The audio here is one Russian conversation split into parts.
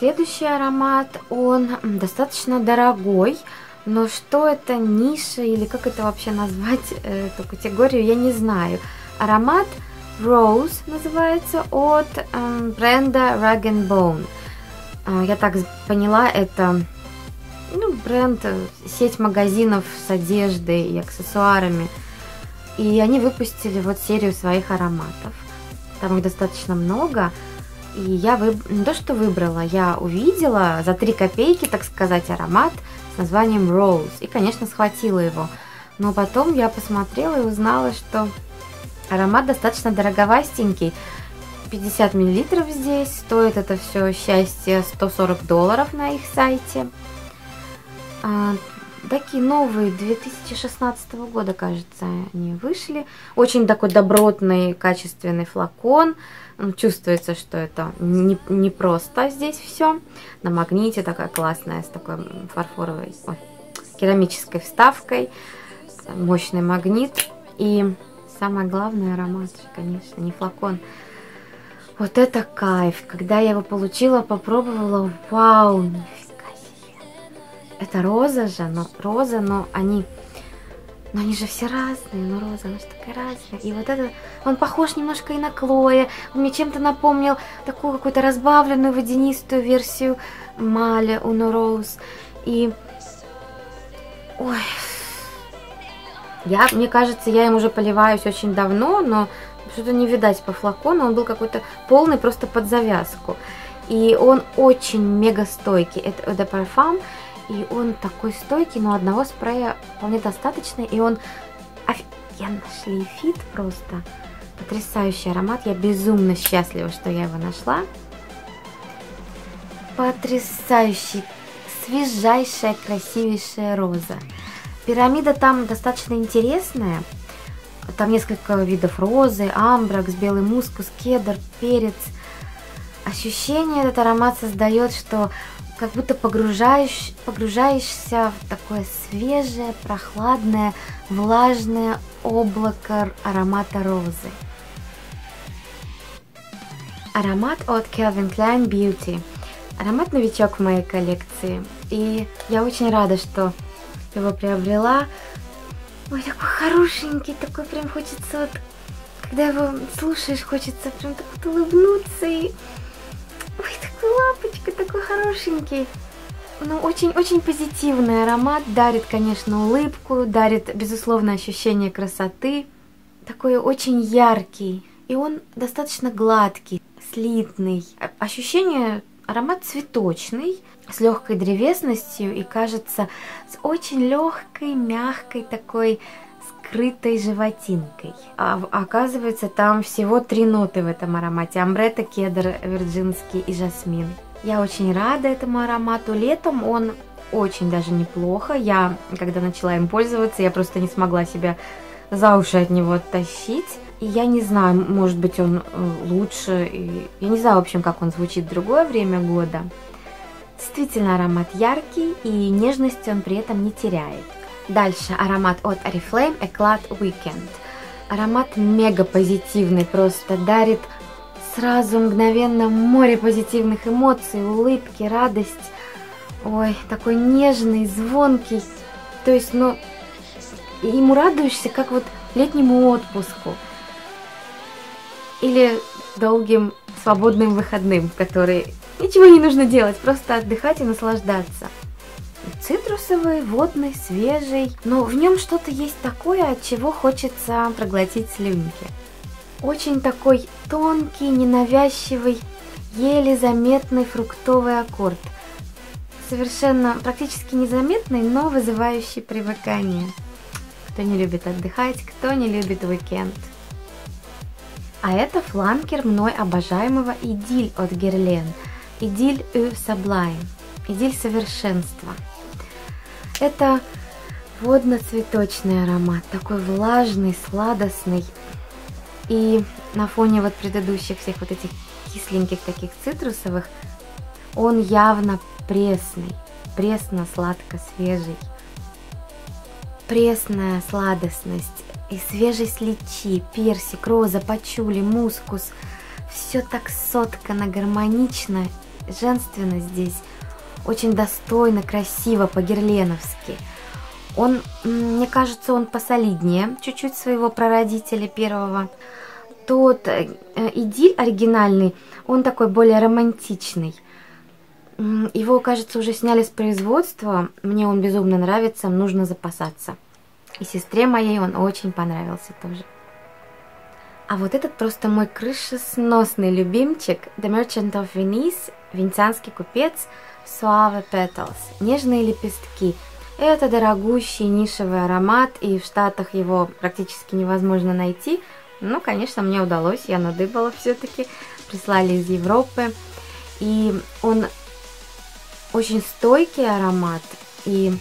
следующий аромат, он достаточно дорогой, но что это ниша или как это вообще назвать, э, эту категорию, я не знаю. Аромат Rose называется от э, бренда Rag Bone. Э, я так поняла, это ну, бренд, э, сеть магазинов с одеждой и аксессуарами. И они выпустили вот серию своих ароматов. Там их достаточно много. И я выб... не то, что выбрала, я увидела за 3 копейки, так сказать, аромат с названием Rose. И, конечно, схватила его. Но потом я посмотрела и узнала, что аромат достаточно дороговастенький. 50 миллилитров здесь. Стоит это все счастье 140 долларов на их сайте. А, такие новые 2016 года, кажется, они вышли. Очень такой добротный, качественный флакон. Чувствуется, что это не, не просто здесь все. На магните такая классная, с такой фарфоровой, ой, керамической вставкой. Мощный магнит. И самое главное аромат, конечно, не флакон. Вот это кайф. Когда я его получила, попробовала, вау, нифига себе. Это роза же, но роза, но они но они же все разные, но Роза, она же такая разная. И вот это, он похож немножко и на Клоя. Он мне чем-то напомнил такую какую-то разбавленную водянистую версию Маля у Роуз. И, ой, я, мне кажется, я им уже поливаюсь очень давно, но что-то не видать по флакону. Он был какой-то полный, просто под завязку. И он очень мега стойкий. Это Eau de Parfum. И он такой стойкий, но одного спрея вполне достаточно. И он офигенно шлейфит просто. Потрясающий аромат. Я безумно счастлива, что я его нашла. Потрясающий, свежайшая, красивейшая роза. Пирамида там достаточно интересная. Там несколько видов розы, амбракс, белый мускус, кедр, перец. Ощущение этот аромат создает, что как будто погружаешь, погружаешься в такое свежее, прохладное, влажное облако аромата розы. Аромат от Calvin Klein Beauty. Аромат новичок в моей коллекции. И я очень рада, что его приобрела. Ой, такой хорошенький, такой прям хочется вот, когда его слушаешь, хочется прям так вот улыбнуться и Ой, такой лапочка, такой хорошенький. Ну, очень-очень позитивный аромат, дарит, конечно, улыбку, дарит, безусловно, ощущение красоты. Такой очень яркий, и он достаточно гладкий, слитный. Ощущение, аромат цветочный, с легкой древесностью и, кажется, с очень легкой, мягкой такой скрытой животинкой. А, оказывается, там всего три ноты в этом аромате. Амбрета, кедр, вирджинский и жасмин. Я очень рада этому аромату. Летом он очень даже неплохо. Я, когда начала им пользоваться, я просто не смогла себя за уши от него оттащить. И я не знаю, может быть, он э, лучше. И я не знаю, в общем, как он звучит в другое время года. Действительно, аромат яркий, и нежности он при этом не теряет. Дальше аромат от Oriflame Eclat Weekend. Аромат мега позитивный, просто дарит сразу мгновенно море позитивных эмоций, улыбки, радость. Ой, такой нежный, звонкий. То есть, ну, ему радуешься, как вот летнему отпуску. Или долгим свободным выходным, который ничего не нужно делать, просто отдыхать и наслаждаться цитрусовый, водный, свежий, но в нем что-то есть такое, от чего хочется проглотить слюнки. Очень такой тонкий, ненавязчивый, еле заметный фруктовый аккорд. Совершенно практически незаметный, но вызывающий привыкание. Кто не любит отдыхать, кто не любит уикенд. А это фланкер мной обожаемого Идиль от Герлен. Идиль Ю Sublime. Идиль совершенства. Это водно-цветочный аромат, такой влажный, сладостный. И на фоне вот предыдущих всех вот этих кисленьких таких цитрусовых, он явно пресный, пресно-сладко-свежий. Пресная сладостность и свежесть личи, персик, роза, пачули, мускус. Все так соткано, гармонично женственно здесь, очень достойно, красиво, по-герленовски. Он, мне кажется, он посолиднее чуть-чуть своего прародителя первого. Тот э, идиль оригинальный, он такой более романтичный. Его, кажется, уже сняли с производства. Мне он безумно нравится, нужно запасаться. И сестре моей он очень понравился тоже. А вот этот просто мой крышесносный любимчик The Merchant of Venice, венецианский купец Suave Petals, нежные лепестки. Это дорогущий нишевый аромат, и в Штатах его практически невозможно найти. Ну, конечно, мне удалось, я надыбала все-таки, прислали из Европы. И он очень стойкий аромат, и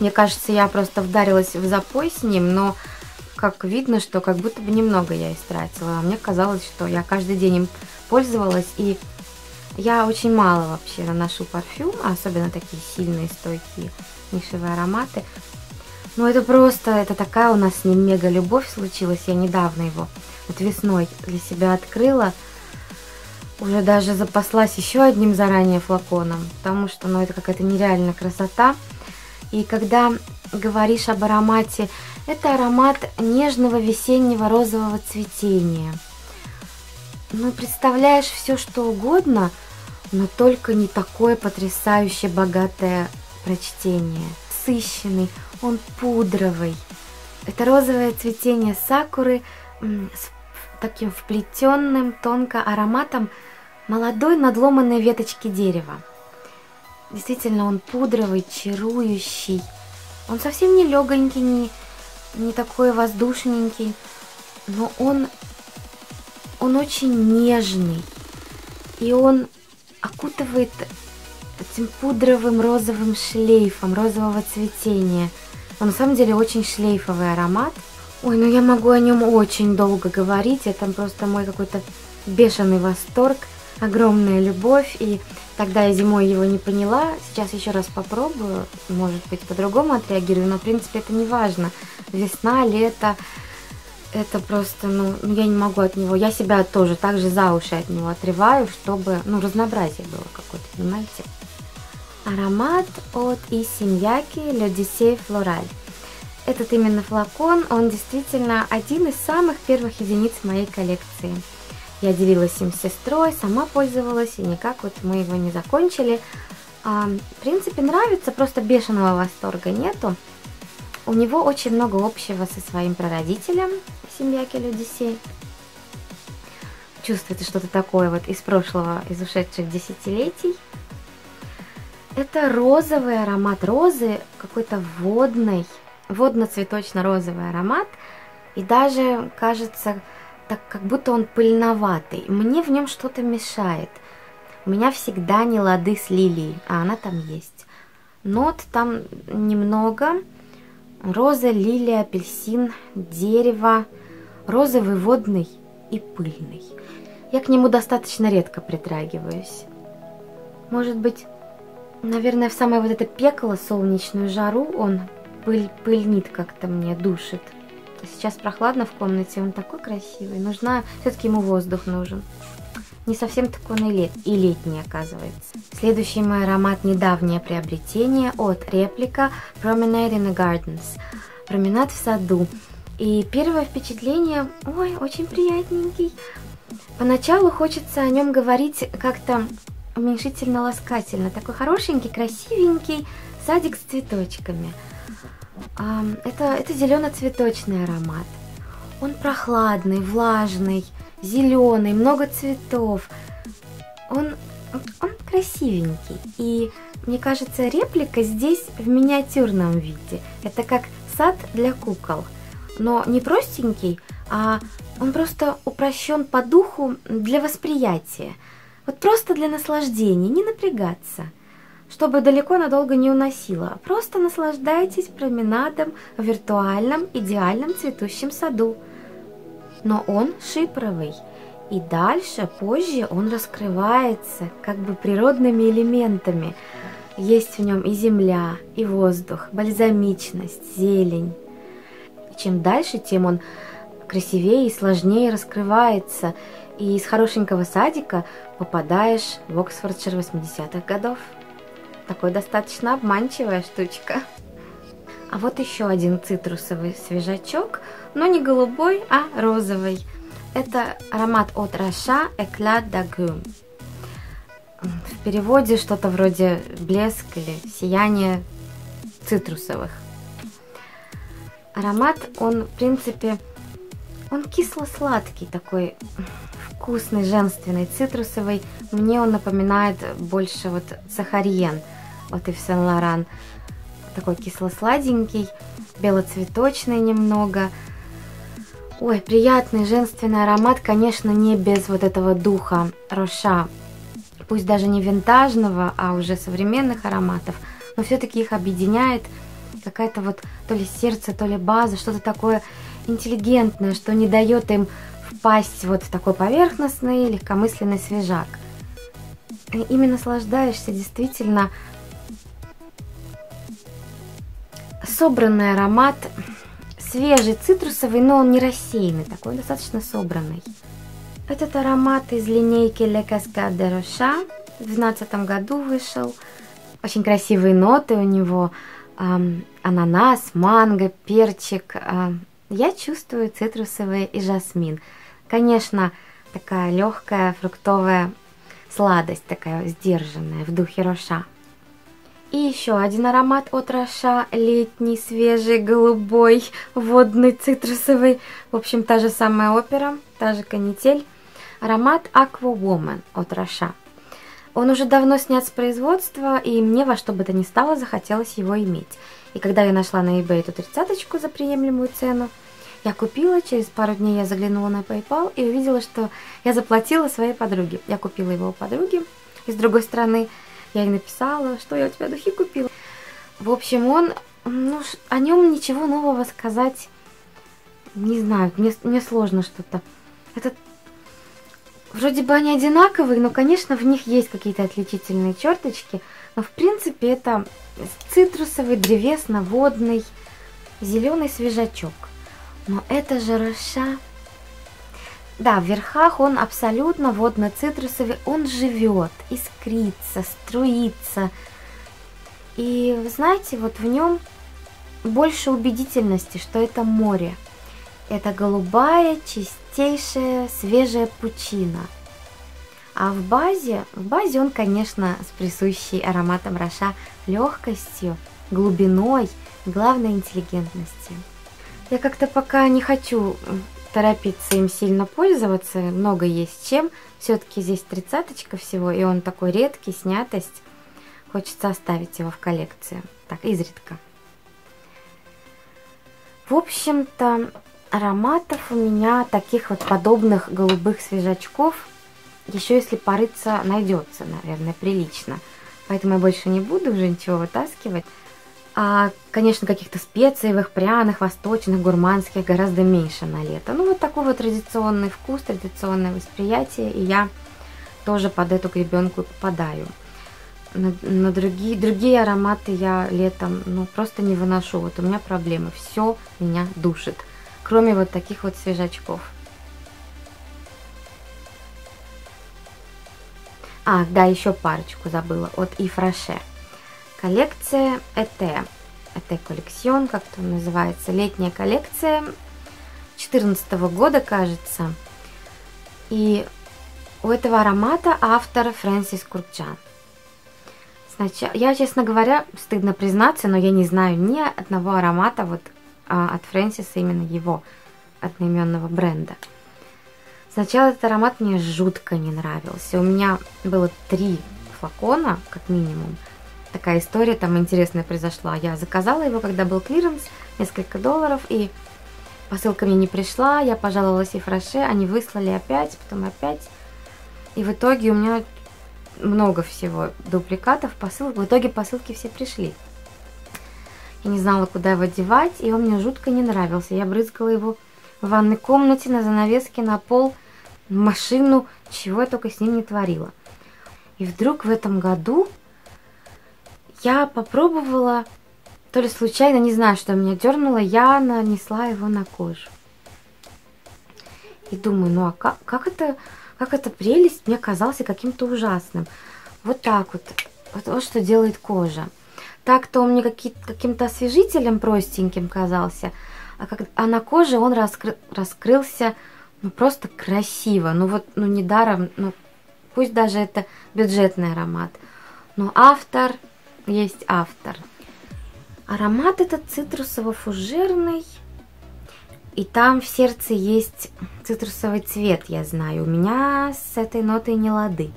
мне кажется, я просто вдарилась в запой с ним, но как видно, что как будто бы немного я истратила. А мне казалось, что я каждый день им пользовалась, и я очень мало вообще наношу парфюм, особенно такие сильные, стойкие нишевые ароматы. Но это просто, это такая у нас с ним мега любовь случилась. Я недавно его вот весной для себя открыла. Уже даже запаслась еще одним заранее флаконом, потому что, ну, это какая-то нереальная красота. И когда говоришь об аромате, это аромат нежного весеннего розового цветения. Ну, представляешь все, что угодно, но только не такое потрясающе богатое прочтение. Сыщенный, он пудровый. Это розовое цветение сакуры с таким вплетенным тонко ароматом молодой надломанной веточки дерева. Действительно, он пудровый, чарующий. Он совсем не легонький, не, не такой воздушненький, но он, он очень нежный. И он окутывает этим пудровым розовым шлейфом розового цветения. Он на самом деле очень шлейфовый аромат. Ой, ну я могу о нем очень долго говорить. Это просто мой какой-то бешеный восторг, огромная любовь. И тогда я зимой его не поняла. Сейчас еще раз попробую. Может быть, по-другому отреагирую. Но, в принципе, это не важно. Весна, лето. Это просто, ну, я не могу от него. Я себя тоже так же за уши от него отрываю, чтобы, ну, разнообразие было какое-то, понимаете? Аромат от Исимьяки Ледисей Флораль. Этот именно флакон, он действительно один из самых первых единиц моей коллекции. Я делилась им с сестрой, сама пользовалась, и никак вот мы его не закончили. А, в принципе, нравится, просто бешеного восторга нету. У него очень много общего со своим прародителем, Симьяки Людисей. Чувствуется что-то такое вот из прошлого, из ушедших десятилетий. Это розовый аромат розы, какой-то водный, водно-цветочно-розовый аромат. И даже кажется, так как будто он пыльноватый. Мне в нем что-то мешает. У меня всегда не лады с лилией, а она там есть. Нот там немного. Роза, лилия, апельсин, дерево, розовый, водный и пыльный. Я к нему достаточно редко притрагиваюсь. Может быть, наверное, в самое вот это пекло, солнечную жару, он пыль, пыльнит как-то мне, душит. Сейчас прохладно в комнате, он такой красивый. Нужна, все-таки ему воздух нужен. Не совсем так он и, лет, и летний, оказывается. Следующий мой аромат – недавнее приобретение от реплика Promenade in the Gardens. Променад в саду. И первое впечатление, ой, очень приятненький. Поначалу хочется о нем говорить как-то уменьшительно-ласкательно. Такой хорошенький, красивенький садик с цветочками – это, это зелено-цветочный аромат. Он прохладный, влажный, зеленый, много цветов. Он, он красивенький. И мне кажется, реплика здесь в миниатюрном виде. Это как сад для кукол. Но не простенький, а он просто упрощен по духу для восприятия. Вот просто для наслаждения, не напрягаться чтобы далеко надолго не уносило. Просто наслаждайтесь променадом в виртуальном идеальном цветущем саду. Но он шипровый, и дальше, позже он раскрывается как бы природными элементами. Есть в нем и земля, и воздух, бальзамичность, зелень. Чем дальше, тем он красивее и сложнее раскрывается, и из хорошенького садика попадаешь в Оксфордшир 80-х годов. Такой достаточно обманчивая штучка. А вот еще один цитрусовый свежачок, но не голубой, а розовый. Это аромат от Раша Éclat d'Agrumes. В переводе что-то вроде блеск или сияние цитрусовых. Аромат, он, в принципе, он кисло-сладкий, такой вкусный, женственный, цитрусовый. Мне он напоминает больше вот сахариен от Ив Сен-Лоран. Такой кисло-сладенький, белоцветочный немного. Ой, приятный женственный аромат, конечно, не без вот этого духа роша. Пусть даже не винтажного, а уже современных ароматов, но все-таки их объединяет какая-то вот то ли сердце, то ли база, что-то такое интеллигентное, что не дает им впасть вот в такой поверхностный, легкомысленный свежак. И ими наслаждаешься действительно собранный аромат, свежий, цитрусовый, но он не рассеянный, такой достаточно собранный. Этот аромат из линейки Le Cascade de Rocha в 2012 году вышел. Очень красивые ноты у него. Эм, ананас, манго, перчик. Э, я чувствую цитрусовый и жасмин. Конечно, такая легкая фруктовая сладость, такая сдержанная в духе Роша. И еще один аромат от Роша, летний, свежий, голубой, водный, цитрусовый. В общем, та же самая опера, та же канитель. Аромат Aqua Woman от Роша. Он уже давно снят с производства, и мне во что бы то ни стало захотелось его иметь. И когда я нашла на eBay эту тридцаточку за приемлемую цену, я купила, через пару дней я заглянула на PayPal и увидела, что я заплатила своей подруге. Я купила его у подруги, и с другой стороны я ей написала, что я у тебя духи купила. В общем, он, ну, о нем ничего нового сказать не знаю, мне, мне сложно что-то. Это вроде бы они одинаковые, но, конечно, в них есть какие-то отличительные черточки, но в принципе это цитрусовый, древесно-водный, зеленый свежачок. Но это же Роша. Да, в верхах он абсолютно водно-цитрусовый, он живет, искрится, струится. И знаете, вот в нем больше убедительности, что это море. Это голубая, чистейшая, свежая пучина. А в базе, в базе он, конечно, с присущей ароматом Роша легкостью, глубиной, главной интеллигентностью. Я как-то пока не хочу торопиться им сильно пользоваться, много есть чем. Все-таки здесь тридцаточка всего, и он такой редкий, снятость. Хочется оставить его в коллекции, так, изредка. В общем-то, ароматов у меня таких вот подобных голубых свежачков, еще если порыться, найдется, наверное, прилично. Поэтому я больше не буду уже ничего вытаскивать. А, конечно, каких-то специевых, пряных, восточных, гурманских гораздо меньше на лето. Ну, вот такой вот традиционный вкус, традиционное восприятие, и я тоже под эту гребенку попадаю. На, на другие, другие ароматы я летом ну, просто не выношу. Вот у меня проблемы. Все меня душит. Кроме вот таких вот свежачков. А, да, еще парочку забыла. От Ифраше. Коллекция ЭТ. ЭТ коллекцион, как это называется, летняя коллекция 2014 года, кажется. И у этого аромата автор Фрэнсис Куркджян. Сначала, я, честно говоря, стыдно признаться, но я не знаю ни одного аромата вот а, от Фрэнсиса, именно его одноименного бренда. Сначала этот аромат мне жутко не нравился. У меня было три флакона, как минимум – такая история там интересная произошла. Я заказала его, когда был клиренс, несколько долларов, и посылка мне не пришла, я пожаловалась и фраше, они выслали опять, потом опять. И в итоге у меня много всего дубликатов, посылок. В итоге посылки все пришли. Я не знала, куда его девать, и он мне жутко не нравился. Я брызгала его в ванной комнате, на занавеске, на пол, в машину, чего я только с ним не творила. И вдруг в этом году я попробовала, то ли случайно, не знаю, что меня дернуло, я нанесла его на кожу. И думаю, ну а как, как это, как эта прелесть мне казалась каким-то ужасным. Вот так вот. Вот, вот что делает кожа. Так-то он мне каким-то освежителем простеньким казался, а, как, а на коже он раскры, раскрылся ну, просто красиво. Ну вот, ну недаром, ну пусть даже это бюджетный аромат. Но автор есть автор. Аромат этот цитрусово-фужерный. И там в сердце есть цитрусовый цвет, я знаю. У меня с этой нотой не лады.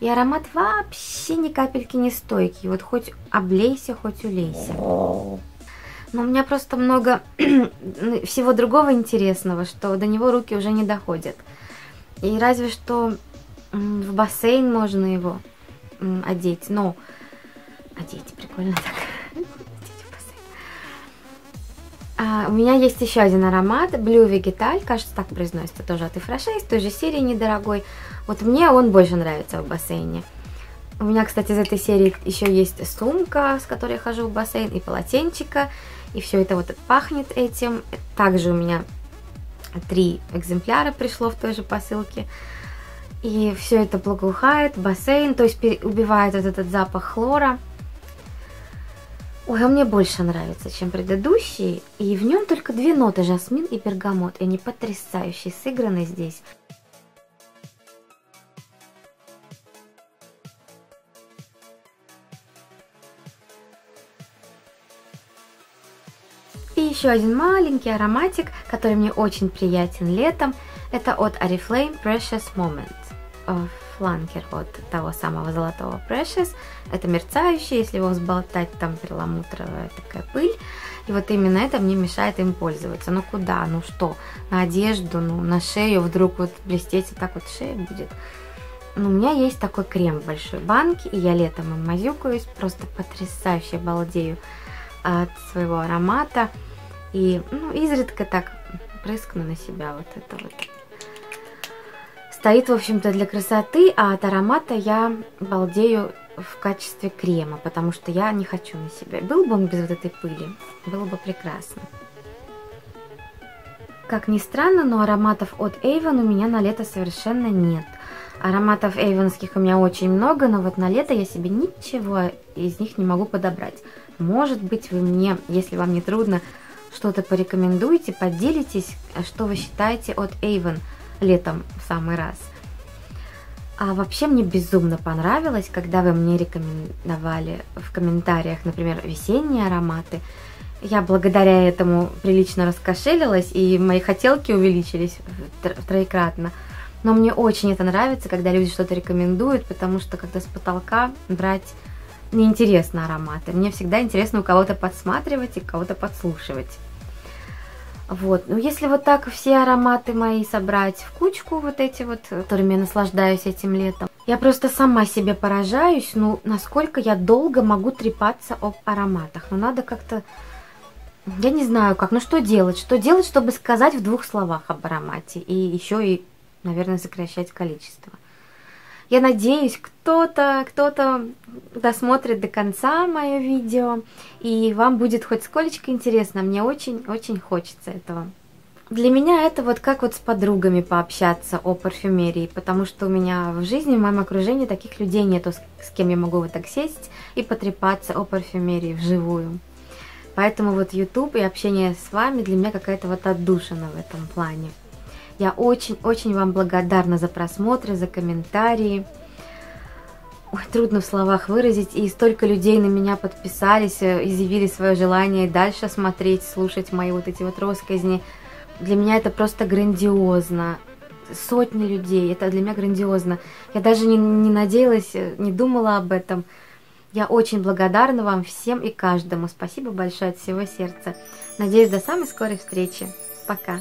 И аромат вообще ни капельки не стойкий. Вот хоть облейся, хоть улейся. Но у меня просто много всего другого интересного, что до него руки уже не доходят. И разве что в бассейн можно его одеть. Но одеть прикольно так. А, у меня есть еще один аромат, Blue Vegetal, кажется, так произносится, тоже от Ифраше, из той же серии недорогой. Вот мне он больше нравится в бассейне. У меня, кстати, из этой серии еще есть сумка, с которой я хожу в бассейн, и полотенчика, и все это вот пахнет этим. Также у меня три экземпляра пришло в той же посылке. И все это благоухает, бассейн, то есть убивает вот этот запах хлора. Ой, а мне больше нравится, чем предыдущий. И в нем только две ноты, жасмин и бергамот. И они потрясающе сыграны здесь. И еще один маленький ароматик, который мне очень приятен летом. Это от Oriflame Precious Moment фланкер от того самого золотого Precious. Это мерцающий, если его взболтать, там перламутровая такая пыль. И вот именно это мне мешает им пользоваться. Ну куда, ну что, на одежду, ну на шею вдруг вот блестеть, вот так вот шея будет. Ну, у меня есть такой крем в большой банке, и я летом им мазюкаюсь, просто потрясающе балдею от своего аромата. И, ну, изредка так прыскну на себя вот это вот Стоит, в общем-то, для красоты, а от аромата я балдею в качестве крема, потому что я не хочу на себя. Был бы он без вот этой пыли, было бы прекрасно. Как ни странно, но ароматов от Avon у меня на лето совершенно нет. Ароматов эйвонских у меня очень много, но вот на лето я себе ничего из них не могу подобрать. Может быть, вы мне, если вам не трудно, что-то порекомендуете, поделитесь, что вы считаете от Avon – летом в самый раз. А вообще мне безумно понравилось, когда вы мне рекомендовали в комментариях, например, весенние ароматы. Я благодаря этому прилично раскошелилась, и мои хотелки увеличились троекратно. Но мне очень это нравится, когда люди что-то рекомендуют, потому что когда с потолка брать неинтересно ароматы. Мне всегда интересно у кого-то подсматривать и кого-то подслушивать. Вот, ну если вот так все ароматы мои собрать в кучку, вот эти вот, которыми я наслаждаюсь этим летом, я просто сама себе поражаюсь, ну, насколько я долго могу трепаться об ароматах. Ну, надо как-то, я не знаю как, ну что делать, что делать, чтобы сказать в двух словах об аромате, и еще и, наверное, сокращать количество. Я надеюсь, кто-то кто-то досмотрит до конца мое видео, и вам будет хоть сколько интересно. Мне очень-очень хочется этого. Для меня это вот как вот с подругами пообщаться о парфюмерии, потому что у меня в жизни, в моем окружении таких людей нету, с кем я могу вот так сесть и потрепаться о парфюмерии вживую. Поэтому вот YouTube и общение с вами для меня какая-то вот отдушина в этом плане. Я очень-очень вам благодарна за просмотры, за комментарии. Ой, трудно в словах выразить, и столько людей на меня подписались, э, изъявили свое желание дальше смотреть, слушать мои вот эти вот россказни. Для меня это просто грандиозно. Сотни людей, это для меня грандиозно. Я даже не, не надеялась, э, не думала об этом. Я очень благодарна вам всем и каждому. Спасибо большое от всего сердца. Надеюсь, до самой скорой встречи. Пока.